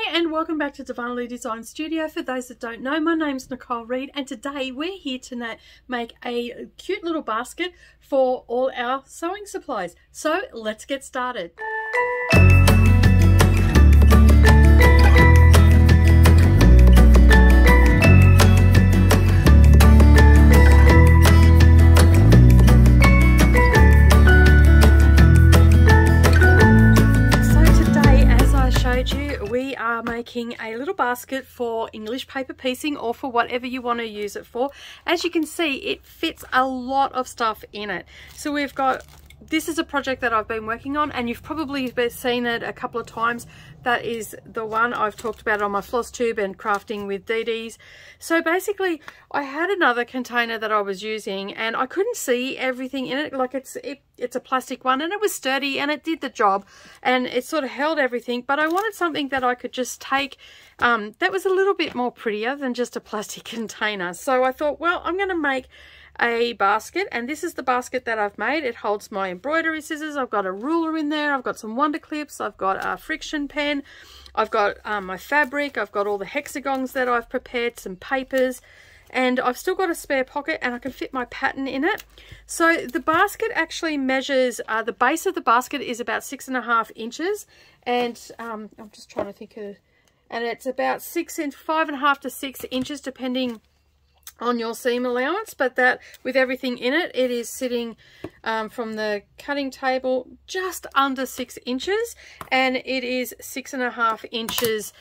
Hi and welcome back to Darvanalee Design Studio. For those that don't know, my name's Nicole Reed and today we're here to make a cute little basket for all our sewing supplies. So let's get started. Making a little basket for English paper piecing or for whatever you want to use it for. As you can see, it fits a lot of stuff in it. So we've got this is a project that I've been working on and you've probably seen it a couple of times. That is the one I've talked about on my floss tube and crafting with DD's. So basically I had another container that I was using and I couldn't see everything in it. Like it's it, it's a plastic one and it was sturdy and it did the job and it sort of held everything. But I wanted something that I could just take um, that was a little bit more prettier than just a plastic container. So I thought, well, I'm going to make a basket and this is the basket that I've made. It holds my embroidery scissors. I've got a ruler in there. I've got some wonder clips. I've got a friction pen. I've got um, my fabric. I've got all the hexagons that I've prepared, some papers and I've still got a spare pocket and I can fit my pattern in it. So the basket actually measures, uh, the base of the basket is about six and a half inches and um, I'm just trying to think of, and it's about six inch, five and a half to six inches depending on your seam allowance but that with everything in it it is sitting um, from the cutting table just under six inches and it is six and a half inches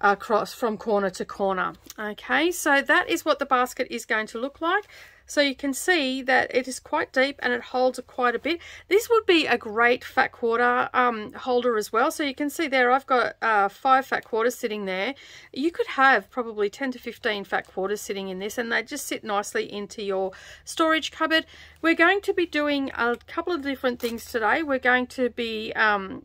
across from corner to corner. Okay so that is what the basket is going to look like so you can see that it is quite deep and it holds quite a bit. This would be a great fat quarter um, holder as well. So you can see there I've got uh, five fat quarters sitting there. You could have probably 10 to 15 fat quarters sitting in this and they just sit nicely into your storage cupboard. We're going to be doing a couple of different things today. We're going to be um,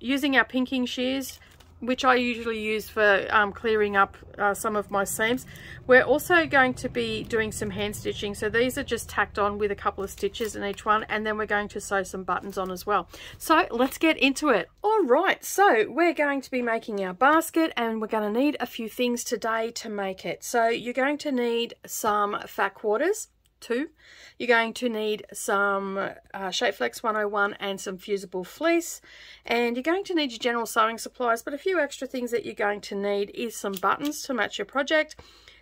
using our pinking shears which I usually use for um, clearing up uh, some of my seams. We're also going to be doing some hand stitching. So these are just tacked on with a couple of stitches in each one. And then we're going to sew some buttons on as well. So let's get into it. All right, so we're going to be making our basket and we're going to need a few things today to make it. So you're going to need some fat quarters two. You're going to need some uh, Shapeflex 101 and some fusible fleece. And you're going to need your general sewing supplies, but a few extra things that you're going to need is some buttons to match your project.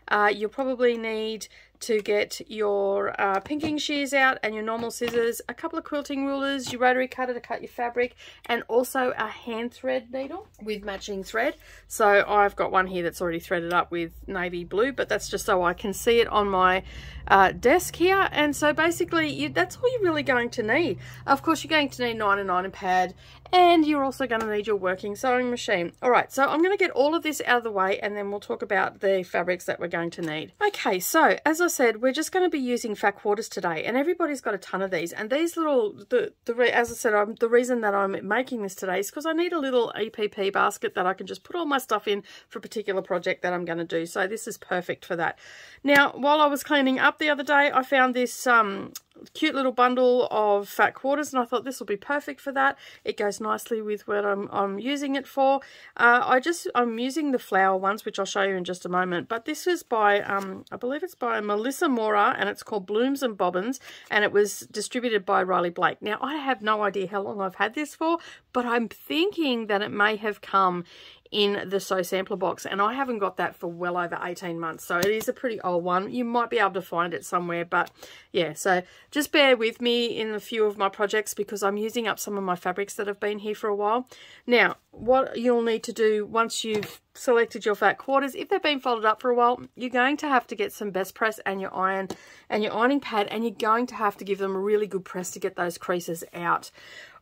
Uh, you'll probably need to get your uh, pinking shears out and your normal scissors, a couple of quilting rulers, your rotary cutter to cut your fabric, and also a hand thread needle with matching thread. So I've got one here that's already threaded up with navy blue, but that's just so I can see it on my uh, desk here. And so basically, you, that's all you're really going to need. Of course, you're going to need 9 and 9 pad, and you're also going to need your working sewing machine. All right, so I'm going to get all of this out of the way, and then we'll talk about the fabrics that we're going to need. Okay, so as I said, we're just going to be using fat quarters today, and everybody's got a ton of these. And these little, the, the as I said, I'm, the reason that I'm making this today is because I need a little EPP basket that I can just put all my stuff in for a particular project that I'm going to do. So this is perfect for that. Now, while I was cleaning up the other day, I found this um, cute little bundle of fat quarters and I thought this will be perfect for that. It goes nicely with what I'm, I'm using it for. Uh, I just, I'm using the flower ones, which I'll show you in just a moment. But this is by, um, I believe it's by Melissa Mora and it's called Blooms and Bobbins and it was distributed by Riley Blake. Now, I have no idea how long I've had this for, but I'm thinking that it may have come in the Sew Sampler box and I haven't got that for well over 18 months so it is a pretty old one. You might be able to find it somewhere but yeah so just bear with me in a few of my projects because I'm using up some of my fabrics that have been here for a while. Now what you'll need to do once you've selected your fat quarters if they've been folded up for a while you're going to have to get some best press and your iron and your ironing pad and you're going to have to give them a really good press to get those creases out.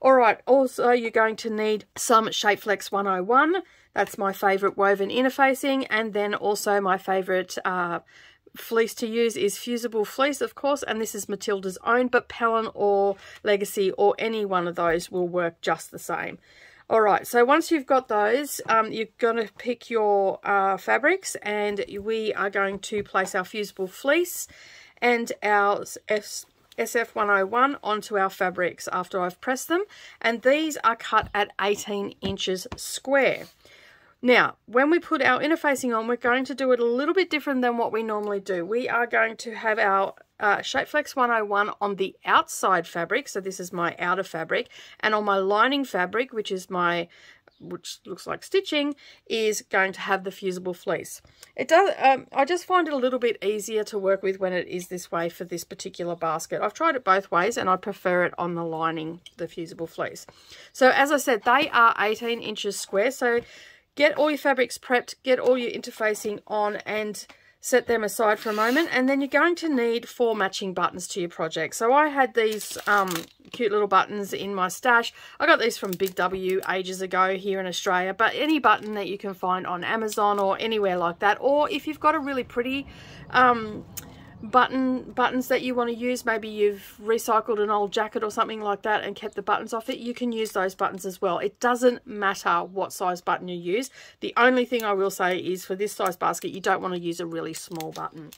All right also you're going to need some Shapeflex 101 that's my favourite woven interfacing and then also my favourite uh, fleece to use is fusible fleece of course and this is Matilda's own but Pellon or Legacy or any one of those will work just the same. Alright, so once you've got those, um, you're going to pick your uh, fabrics and we are going to place our fusible fleece and our SF101 onto our fabrics after I've pressed them and these are cut at 18 inches square. Now, when we put our interfacing on, we're going to do it a little bit different than what we normally do. We are going to have our uh, Shapeflex 101 on the outside fabric, so this is my outer fabric, and on my lining fabric, which is my which looks like stitching, is going to have the fusible fleece. It does. Um, I just find it a little bit easier to work with when it is this way for this particular basket. I've tried it both ways and I prefer it on the lining, the fusible fleece. So as I said, they are 18 inches square. So get all your fabrics prepped, get all your interfacing on and set them aside for a moment and then you're going to need four matching buttons to your project. So I had these um, cute little buttons in my stash. I got these from Big W ages ago here in Australia but any button that you can find on Amazon or anywhere like that or if you've got a really pretty um, button buttons that you want to use. Maybe you've recycled an old jacket or something like that and kept the buttons off it. You can use those buttons as well. It doesn't matter what size button you use. The only thing I will say is for this size basket you don't want to use a really small button.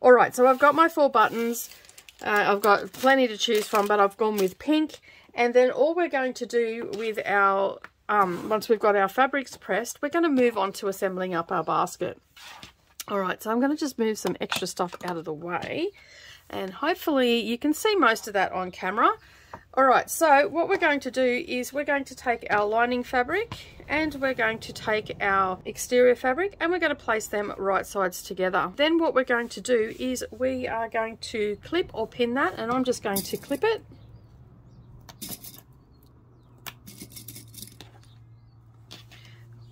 All right so I've got my four buttons. Uh, I've got plenty to choose from but I've gone with pink. And then all we're going to do with our um, once we've got our fabrics pressed we're going to move on to assembling up our basket all right, so I'm going to just move some extra stuff out of the way and hopefully you can see most of that on camera. All right, so what we're going to do is we're going to take our lining fabric and we're going to take our exterior fabric and we're going to place them right sides together. Then what we're going to do is we are going to clip or pin that and I'm just going to clip it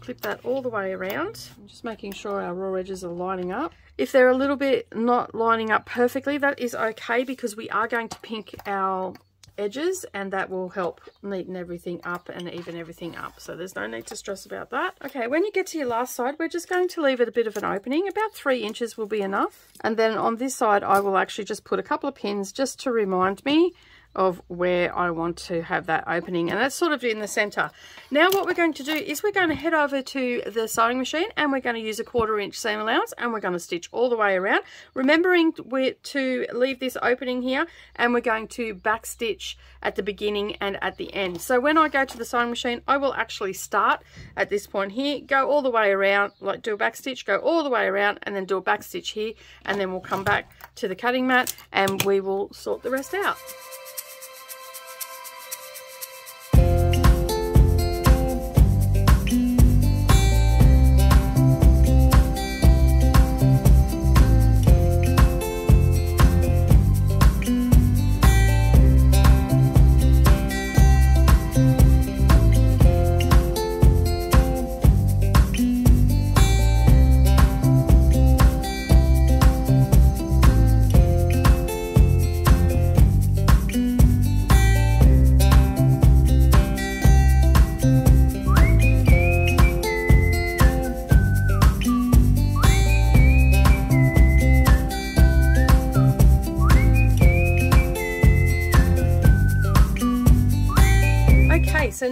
clip that all the way around. I'm just making sure our raw edges are lining up. If they're a little bit not lining up perfectly, that is okay because we are going to pink our edges and that will help neaten everything up and even everything up so there's no need to stress about that okay when you get to your last side we're just going to leave it a bit of an opening about three inches will be enough and then on this side I will actually just put a couple of pins just to remind me of where I want to have that opening and that's sort of in the center. Now what we're going to do is we're going to head over to the sewing machine and we're going to use a quarter inch seam allowance and we're going to stitch all the way around remembering to leave this opening here and we're going to back stitch at the beginning and at the end. So when I go to the sewing machine I will actually start at this point here go all the way around like do a back stitch go all the way around and then do a back stitch here and then we'll come back to the cutting mat and we will sort the rest out.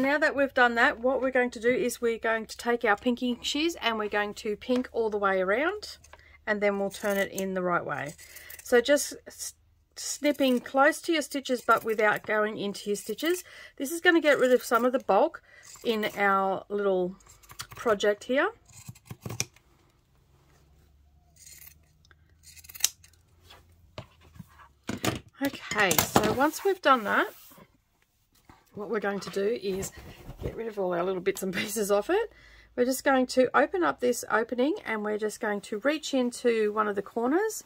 Now that we've done that, what we're going to do is we're going to take our pinking shears and we're going to pink all the way around and then we'll turn it in the right way. So just snipping close to your stitches but without going into your stitches. This is going to get rid of some of the bulk in our little project here. Okay, so once we've done that, what we're going to do is get rid of all our little bits and pieces off it. We're just going to open up this opening and we're just going to reach into one of the corners,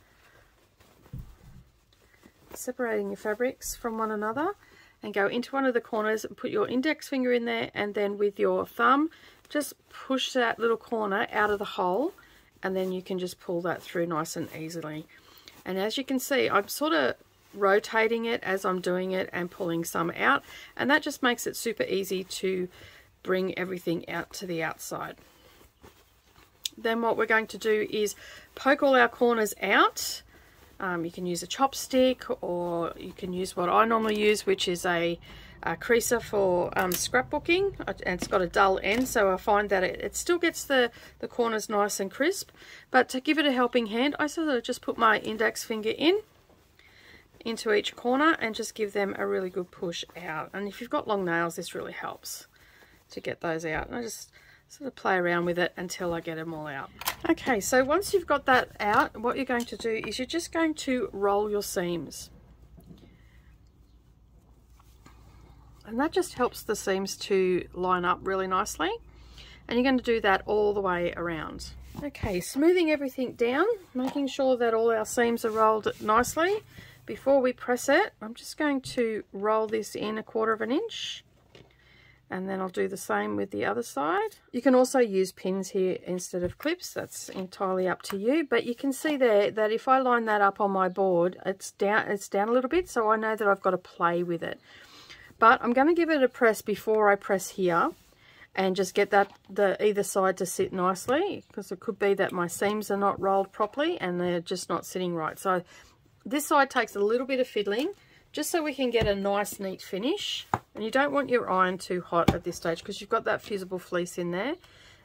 separating your fabrics from one another and go into one of the corners and put your index finger in there and then with your thumb just push that little corner out of the hole and then you can just pull that through nice and easily. And as you can see, I'm sort of rotating it as I'm doing it and pulling some out and that just makes it super easy to bring everything out to the outside. Then what we're going to do is poke all our corners out. Um, you can use a chopstick or you can use what I normally use which is a, a creaser for um, scrapbooking and it's got a dull end so I find that it, it still gets the, the corners nice and crisp but to give it a helping hand I sort of just put my index finger in into each corner and just give them a really good push out. And if you've got long nails, this really helps to get those out. And I just sort of play around with it until I get them all out. Okay, so once you've got that out, what you're going to do is you're just going to roll your seams. And that just helps the seams to line up really nicely. And you're going to do that all the way around. Okay, smoothing everything down, making sure that all our seams are rolled nicely. Before we press it, I'm just going to roll this in a quarter of an inch and then I'll do the same with the other side. You can also use pins here instead of clips, that's entirely up to you, but you can see there that if I line that up on my board, it's down, it's down a little bit, so I know that I've got to play with it. But I'm going to give it a press before I press here and just get that the either side to sit nicely because it could be that my seams are not rolled properly and they're just not sitting right. So this side takes a little bit of fiddling just so we can get a nice neat finish. And you don't want your iron too hot at this stage because you've got that fusible fleece in there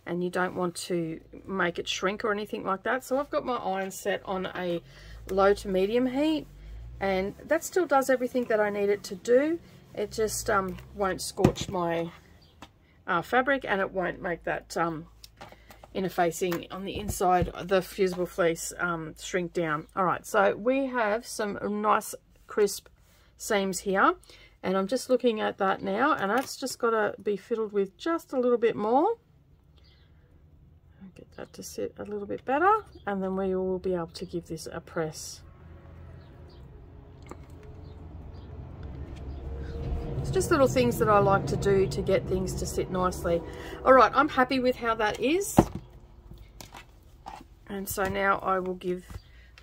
and you don't want to make it shrink or anything like that. So I've got my iron set on a low to medium heat and that still does everything that I need it to do. It just um, won't scorch my uh, fabric and it won't make that um, interfacing on the inside of the fusible fleece um, shrink down. All right so we have some nice crisp seams here. And I'm just looking at that now and that's just got to be fiddled with just a little bit more. Get that to sit a little bit better and then we will be able to give this a press. It's just little things that I like to do to get things to sit nicely. All right I'm happy with how that is and so now I will give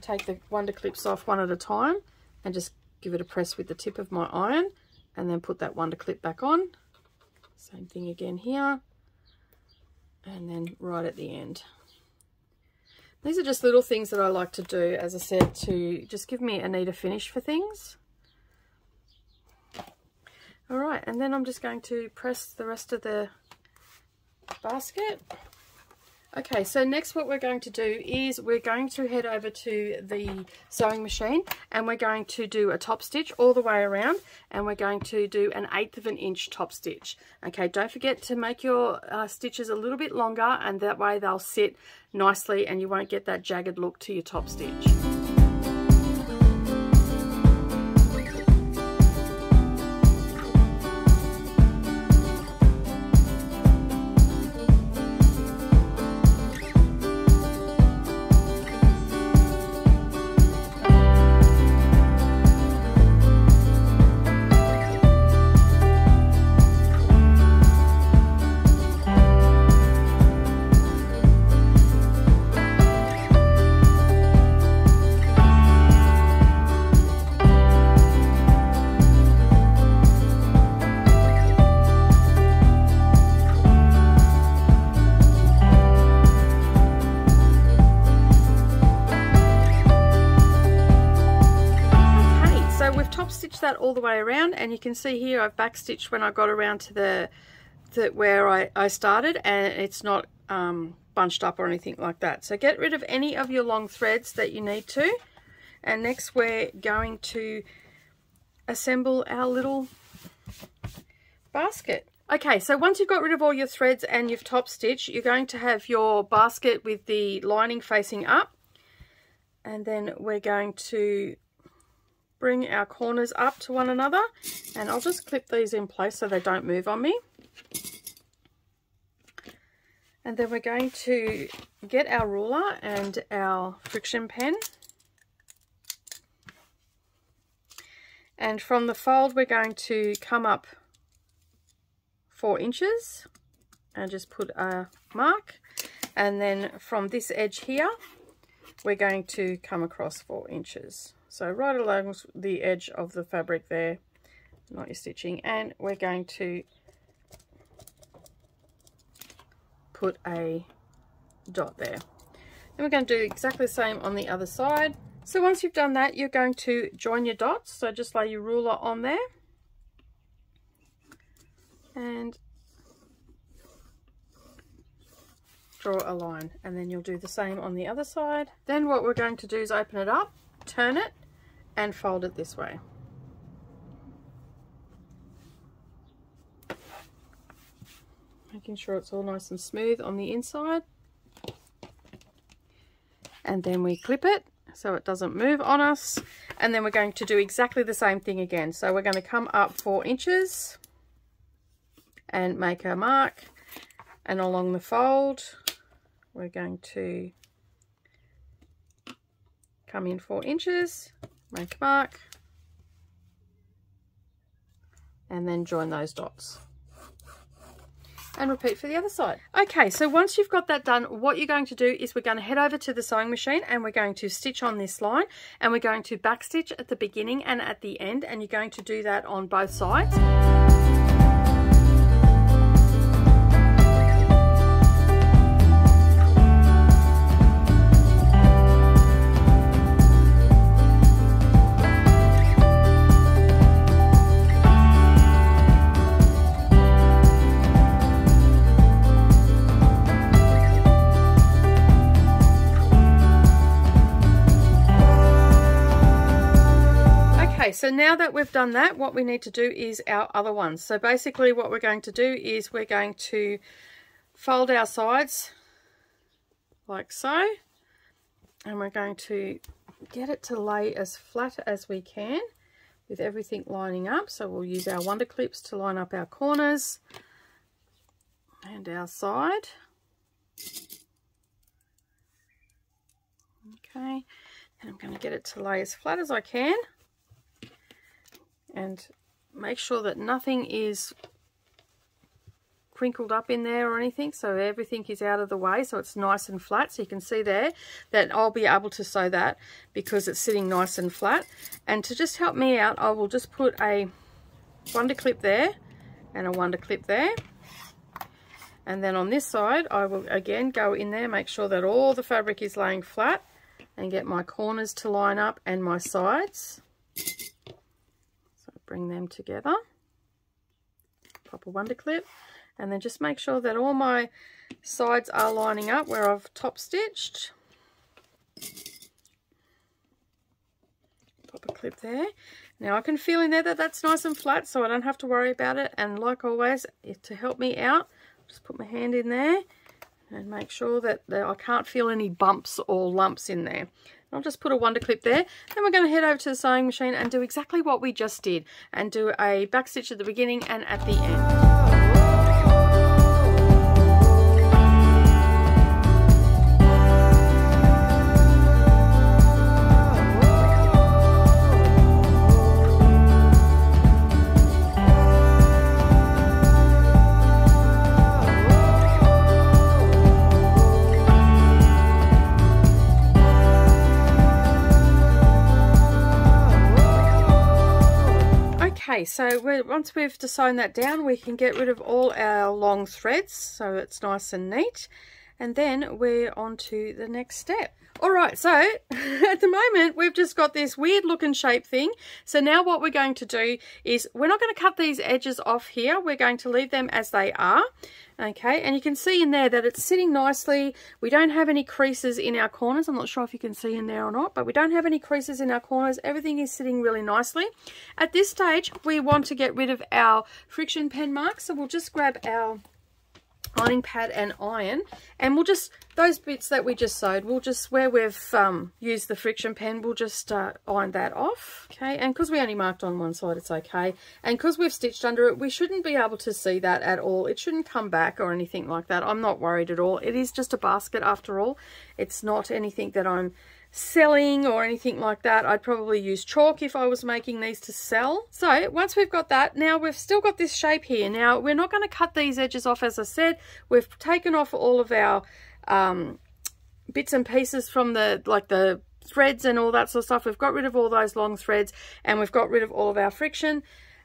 take the wonder clips off one at a time and just give it a press with the tip of my iron and then put that wonder clip back on. Same thing again here. And then right at the end. These are just little things that I like to do as I said to just give me a neater finish for things. All right and then I'm just going to press the rest of the basket Okay, so next what we're going to do is we're going to head over to the sewing machine and we're going to do a top stitch all the way around and we're going to do an eighth of an inch top stitch. Okay, don't forget to make your uh, stitches a little bit longer and that way they'll sit nicely and you won't get that jagged look to your top stitch. All the way around and you can see here I've backstitched when I got around to the, where I, I started and it's not um, bunched up or anything like that. So get rid of any of your long threads that you need to. And next we're going to assemble our little basket. Okay, so once you've got rid of all your threads and you've top stitched, you're going to have your basket with the lining facing up. And then we're going to bring our corners up to one another and I'll just clip these in place so they don't move on me. And then we're going to get our ruler and our friction pen. And from the fold we're going to come up four inches and just put a mark. And then from this edge here, we're going to come across four inches. So right along the edge of the fabric there, not your stitching, and we're going to put a dot there. Then we're going to do exactly the same on the other side. So once you've done that, you're going to join your dots. So just lay your ruler on there. And draw a line. And then you'll do the same on the other side. Then what we're going to do is open it up, turn it, and fold it this way. making sure it's all nice and smooth on the inside. And then we clip it so it doesn't move on us. And then we're going to do exactly the same thing again. So we're going to come up four inches and make a mark. And along the fold we're going to come in four inches make a mark and then join those dots and repeat for the other side. Okay, so once you've got that done, what you're going to do is we're going to head over to the sewing machine and we're going to stitch on this line and we're going to backstitch at the beginning and at the end and you're going to do that on both sides. So now that we've done that, what we need to do is our other ones. So basically what we're going to do is we're going to fold our sides like so. And we're going to get it to lay as flat as we can with everything lining up. So we'll use our wonder clips to line up our corners and our side. Okay, and I'm going to get it to lay as flat as I can and make sure that nothing is crinkled up in there or anything so everything is out of the way so it's nice and flat. So you can see there that I'll be able to sew that because it's sitting nice and flat. And to just help me out I will just put a wonder clip there and a wonder clip there. And then on this side I will again go in there make sure that all the fabric is laying flat and get my corners to line up and my sides bring them together. Pop a wonder clip. And then just make sure that all my sides are lining up where I've top stitched. Pop a clip there. Now I can feel in there that that's nice and flat so I don't have to worry about it. And like always to help me out just put my hand in there and make sure that I can't feel any bumps or lumps in there I'll just put a wonder clip there. Then we're going to head over to the sewing machine and do exactly what we just did and do a back stitch at the beginning and at the end. Okay, so once we've sewn that down, we can get rid of all our long threads so it's nice and neat. And then we're on to the next step. All right, so at the moment, we've just got this weird looking shape thing. So now what we're going to do is we're not going to cut these edges off here. We're going to leave them as they are okay and you can see in there that it's sitting nicely we don't have any creases in our corners I'm not sure if you can see in there or not but we don't have any creases in our corners everything is sitting really nicely at this stage we want to get rid of our friction pen marks so we'll just grab our ironing pad and iron and we'll just those bits that we just sewed we'll just where we've um, used the friction pen we'll just uh, iron that off okay? And because we only marked on one side it's okay. And because we've stitched under it we shouldn't be able to see that at all. It shouldn't come back or anything like that. I'm not worried at all. It is just a basket after all. It's not anything that I'm selling or anything like that. I'd probably use chalk if I was making these to sell. So once we've got that, now we've still got this shape here. Now we're not going to cut these edges off as I said. We've taken off all of our um, bits and pieces from the like the threads and all that sort of stuff. We've got rid of all those long threads and we've got rid of all of our friction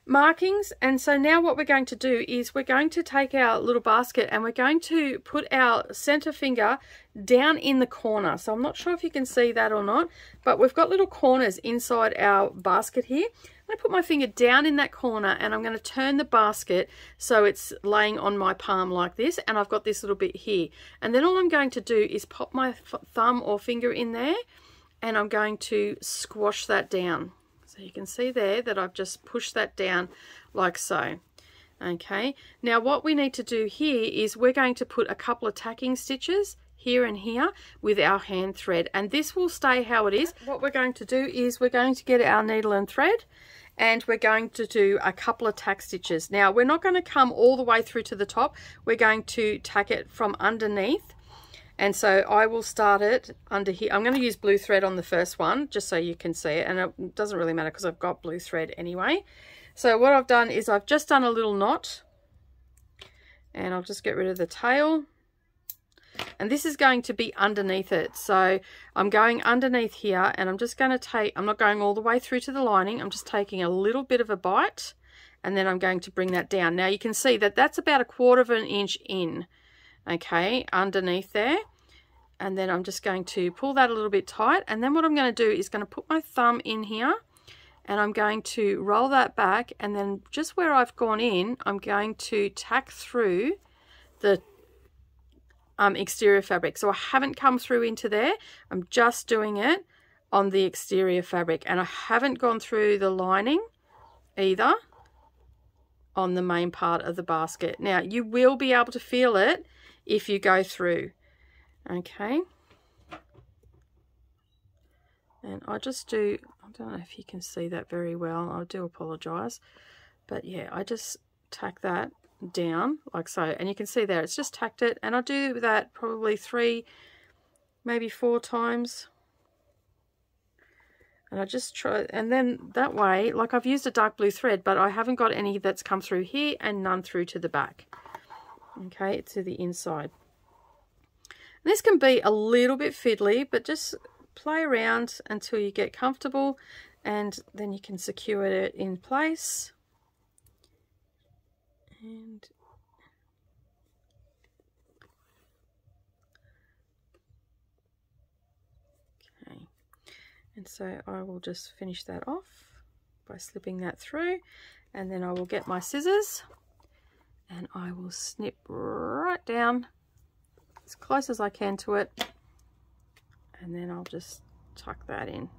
markings. And so now what we're going to do is we're going to take our little basket and we're going to put our center finger down in the corner. So I'm not sure if you can see that or not but we've got little corners inside our basket here. I'm going to put my finger down in that corner and I'm going to turn the basket so it's laying on my palm like this. And I've got this little bit here. And then all I'm going to do is pop my thumb or finger in there and I'm going to squash that down so you can see there that I've just pushed that down like so. Okay, now what we need to do here is we're going to put a couple of tacking stitches here and here with our hand thread and this will stay how it is. What we're going to do is we're going to get our needle and thread and we're going to do a couple of tack stitches. Now we're not going to come all the way through to the top, we're going to tack it from underneath and so I will start it under here. I'm going to use blue thread on the first one just so you can see it and it doesn't really matter because I've got blue thread anyway. So what I've done is I've just done a little knot and I'll just get rid of the tail. And this is going to be underneath it. So I'm going underneath here and I'm just going to take I'm not going all the way through to the lining. I'm just taking a little bit of a bite and then I'm going to bring that down. Now you can see that that's about a quarter of an inch in okay underneath there. And then I'm just going to pull that a little bit tight. And then what I'm going to do is going to put my thumb in here and I'm going to roll that back. And then just where I've gone in I'm going to tack through the um, exterior fabric. So I haven't come through into there. I'm just doing it on the exterior fabric. And I haven't gone through the lining either on the main part of the basket. Now you will be able to feel it if you go through. Okay. And I just do I don't know if you can see that very well. I do apologize. But yeah I just tack that down like so. And you can see there it's just tacked it. And I do that probably three maybe four times. And I just try and then that way like I've used a dark blue thread but I haven't got any that's come through here and none through to the back okay to the inside. And this can be a little bit fiddly but just play around until you get comfortable and then you can secure it in place. And okay. And so I will just finish that off by slipping that through and then I will get my scissors and I will snip right down as close as I can to it and then I'll just tuck that in.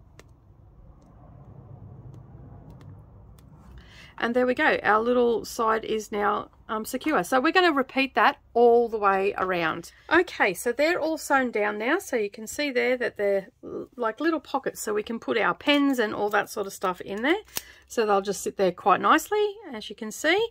And there we go. Our little side is now um, secure. So we're going to repeat that all the way around. Okay, so they're all sewn down now. So you can see there that they're like little pockets. So we can put our pens and all that sort of stuff in there. So they'll just sit there quite nicely, as you can see.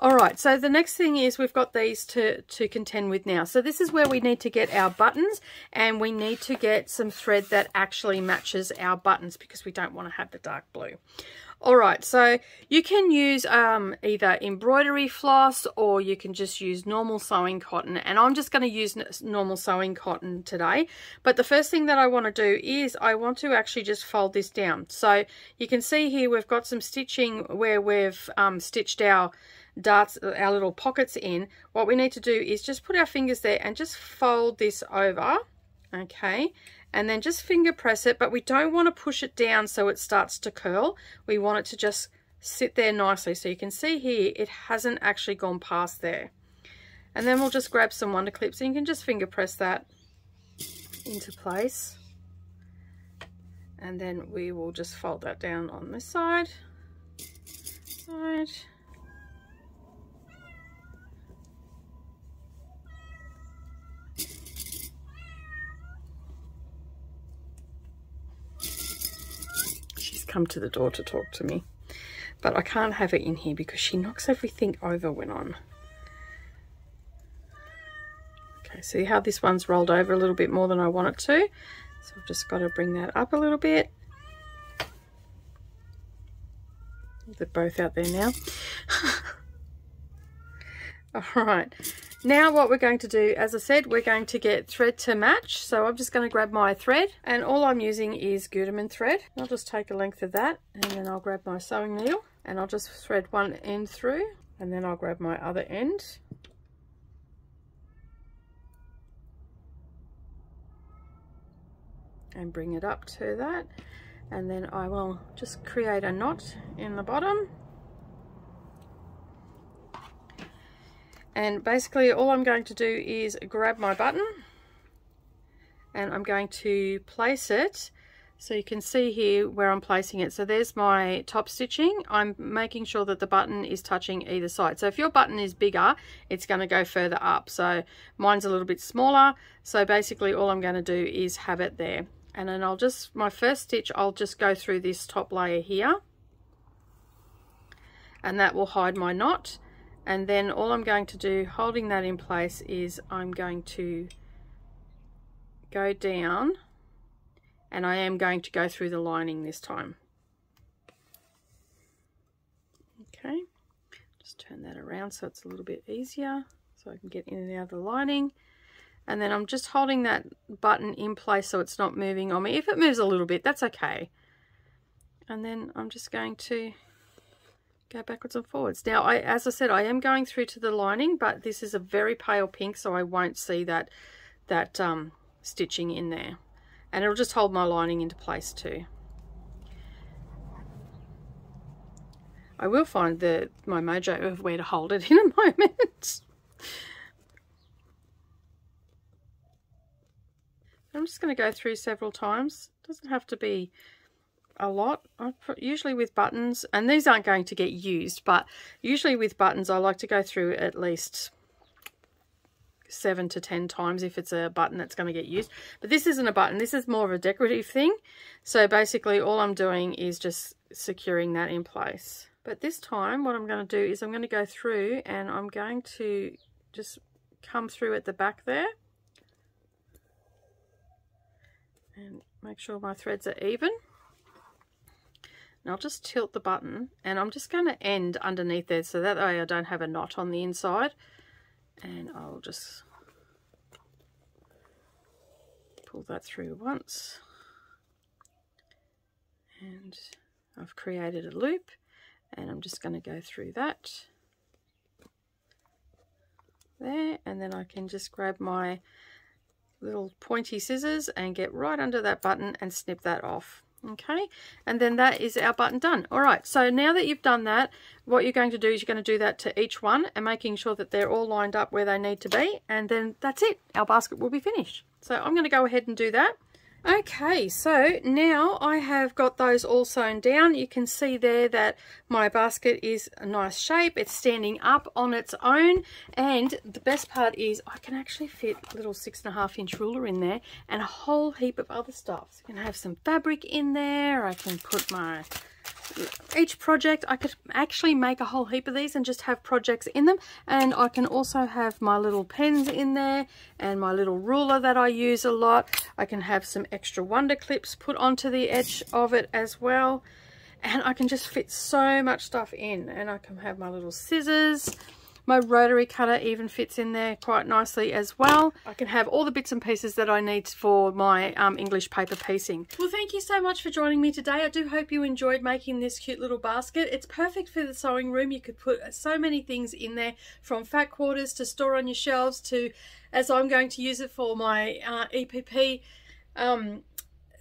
All right, so the next thing is we've got these to, to contend with now. So this is where we need to get our buttons and we need to get some thread that actually matches our buttons because we don't want to have the dark blue. All right, so you can use um, either embroidery floss or you can just use normal sewing cotton. And I'm just going to use normal sewing cotton today. But the first thing that I want to do is I want to actually just fold this down. So you can see here we've got some stitching where we've um, stitched our darts, our little pockets in, what we need to do is just put our fingers there and just fold this over, okay? And then just finger press it, but we don't want to push it down so it starts to curl. We want it to just sit there nicely. So you can see here, it hasn't actually gone past there. And then we'll just grab some wonder clips and you can just finger press that into place. And then we will just fold that down on this side. Side. Come to the door to talk to me. But I can't have her in here because she knocks everything over when I'm... Okay, see how this one's rolled over a little bit more than I want it to? So I've just got to bring that up a little bit. They're both out there now. All right. Now what we're going to do, as I said, we're going to get thread to match. So I'm just going to grab my thread and all I'm using is Gutermann thread. I'll just take a length of that and then I'll grab my sewing needle and I'll just thread one end through and then I'll grab my other end. And bring it up to that and then I will just create a knot in the bottom and basically all I'm going to do is grab my button and I'm going to place it So you can see here where I'm placing it. So there's my top stitching. I'm making sure that the button is touching either side. So if your button is bigger, it's going to go further up. So mine's a little bit smaller. So basically all I'm going to do is have it there. And then I'll just, my first stitch, I'll just go through this top layer here. And that will hide my knot. And then all I'm going to do, holding that in place, is I'm going to go down and I am going to go through the lining this time. Okay, just turn that around so it's a little bit easier so I can get in and out of the lining. And then I'm just holding that button in place so it's not moving on me. If it moves a little bit, that's okay. And then I'm just going to go backwards and forwards. Now, I, as I said, I am going through to the lining, but this is a very pale pink, so I won't see that, that um, stitching in there and it'll just hold my lining into place too. I will find the my mojo of where to hold it in a moment. I'm just going to go through several times. It doesn't have to be a lot. Usually with buttons, and these aren't going to get used, but usually with buttons I like to go through at least seven to ten times if it's a button that's going to get used. But this isn't a button. This is more of a decorative thing. So basically all I'm doing is just securing that in place. But this time what I'm going to do is I'm going to go through and I'm going to just come through at the back there. And make sure my threads are even. And I'll just tilt the button and I'm just going to end underneath there so that way I don't have a knot on the inside. And I'll just pull that through once. And I've created a loop and I'm just going to go through that there. And then I can just grab my little pointy scissors and get right under that button and snip that off okay and then that is our button done. All right so now that you've done that what you're going to do is you're going to do that to each one and making sure that they're all lined up where they need to be and then that's it. Our basket will be finished. So I'm going to go ahead and do that Okay, so now I have got those all sewn down. You can see there that my basket is a nice shape. It's standing up on its own. And the best part is I can actually fit a little six and a half inch ruler in there and a whole heap of other stuff. So I can have some fabric in there. I can put my each project I could actually make a whole heap of these and just have projects in them. And I can also have my little pens in there and my little ruler that I use a lot. I can have some extra wonder clips put onto the edge of it as well. And I can just fit so much stuff in. And I can have my little scissors my rotary cutter even fits in there quite nicely as well. I can have all the bits and pieces that I need for my um, English paper piecing. Well, thank you so much for joining me today. I do hope you enjoyed making this cute little basket. It's perfect for the sewing room. You could put so many things in there from fat quarters to store on your shelves to, as I'm going to use it for my uh, EPP um,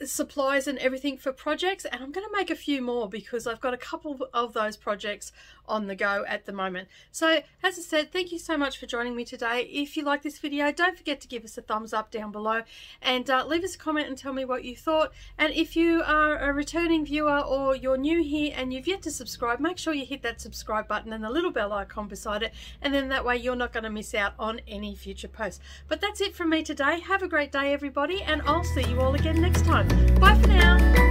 supplies and everything for projects and I'm going to make a few more because I've got a couple of those projects on the go at the moment. So as I said, thank you so much for joining me today. If you like this video, don't forget to give us a thumbs up down below and uh, leave us a comment and tell me what you thought. And if you are a returning viewer or you're new here and you've yet to subscribe, make sure you hit that subscribe button and the little bell icon beside it. And then that way you're not going to miss out on any future posts. But that's it from me today. Have a great day, everybody, and I'll see you all again next time. Bye for now.